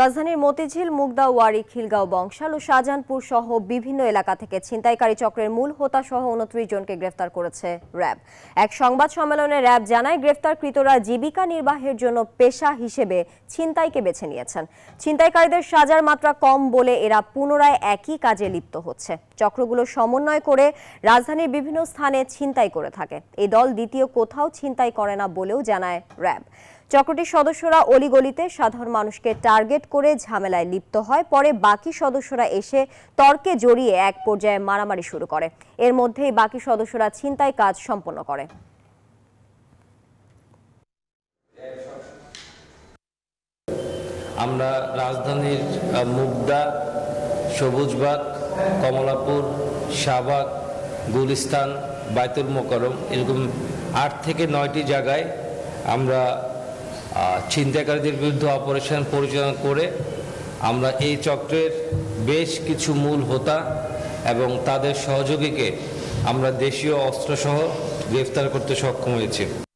রাজধানীর মতিঝিল, মুগদা, ওয়ারি, খিলগাঁও, বংশাল ও শাহজাহানপুর সহ বিভিন্ন এলাকা থেকে ছিনতাইকারী চক্রের মূল হোতা সহ উনত্রিশ জনকে গ্রেফতার করেছে র্যাব। এক সংবাদ সম্মেলনে র্যাব জানায়, গ্রেফতারকৃতরা জীবিকা নির্বাহের জন্য পেশা হিসেবে ছিনতাইকে বেছে নিয়েছেন। ছিনতাইকারীদের সাজার মাত্রা কম বলে এরা পুনরায় একই কাজে লিপ্ত হচ্ছে। চক্রগুলো সমন্বয় করে রাজধানীর বিভিন্ন স্থানে ছিনতাই করে থাকে। এই দল দ্বিতীয় কোথাও ছিনতাই করে না বলেও জানায় র্যাব। চক্রটির সদস্যরা অলিগলিতে সাধারণ মানুষকে টার্গেট করে ঝামেলায় লিপ্ত হয়। পরে বাকি সদস্যরা এসে তর্কে জড়িয়ে এক পর্যায়ে মারামারি শুরু করে। এর মধ্যেই বাকি সদস্যরা ছিনতাই কাজ সম্পন্ন করে। আমরা রাজধানীর মুগদা, সবুজবাগ, কমলাপুর, শাহবাগ, গুলিস্তান, বাইতুল মোকরম এরকম আট থেকে নয়টি জায়গায় আমরা ছিনতাইকারীদের বিরুদ্ধে অপারেশন পরিচালনা করে আমরা এই চক্রের বেশ কিছু মূল হোতা এবং তাদের সহযোগীকে আমরা দেশীয় অস্ত্রসহ গ্রেফতার করতে সক্ষম হয়েছি।